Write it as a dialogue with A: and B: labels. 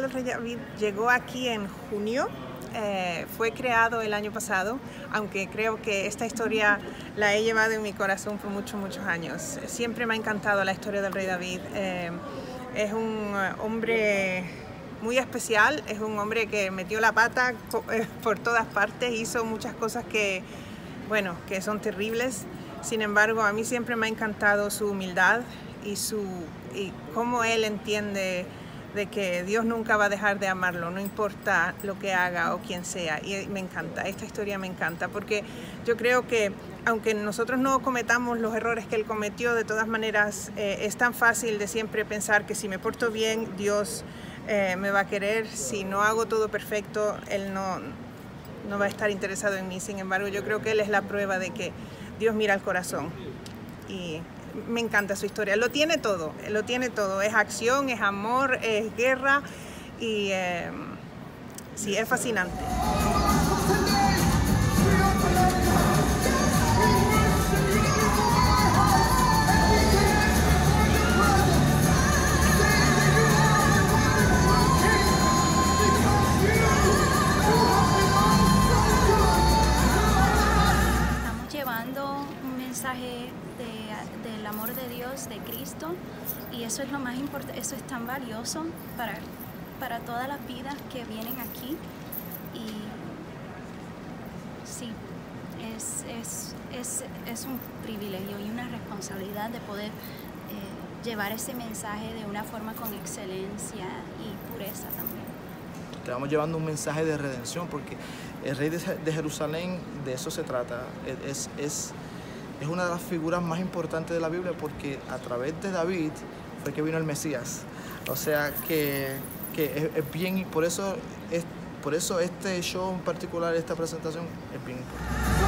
A: del Rey David llegó aquí en junio. Eh, fue creado el año pasado, aunque creo que esta historia la he llevado en mi corazón por muchos, muchos años. Siempre me ha encantado la historia del Rey David. Eh, es un hombre muy especial, es un hombre que metió la pata eh, por todas partes, hizo muchas cosas que, bueno, que son terribles. Sin embargo, a mí siempre me ha encantado su humildad y, su, y cómo él entiende de que Dios nunca va a dejar de amarlo, no importa lo que haga o quién sea. Y me encanta, esta historia me encanta, porque yo creo que aunque nosotros no cometamos los errores que él cometió, de todas maneras eh, es tan fácil de siempre pensar que si me porto bien, Dios eh, me va a querer, si no hago todo perfecto, él no, no va a estar interesado en mí. Sin embargo, yo creo que él es la prueba de que Dios mira al corazón. Y me encanta su historia. Lo tiene todo, lo tiene todo. Es acción, es amor, es guerra y eh, sí, es fascinante.
B: Un mensaje del amor de Dios, de Cristo, y eso es lo más importante, eso es tan valioso para, para todas las vidas que vienen aquí. Y sí, es, es, es, es un privilegio y una responsabilidad de poder eh, llevar ese mensaje de una forma con excelencia y pureza también.
C: Estamos llevando un mensaje de redención porque el rey de, Jerusalén de eso se trata. Es, es, es una de las figuras más importantes de la Biblia porque a través de David fue que vino el Mesías. O sea que, que es, es, bien, por eso, es, por eso este show en particular, esta presentación es bien importante.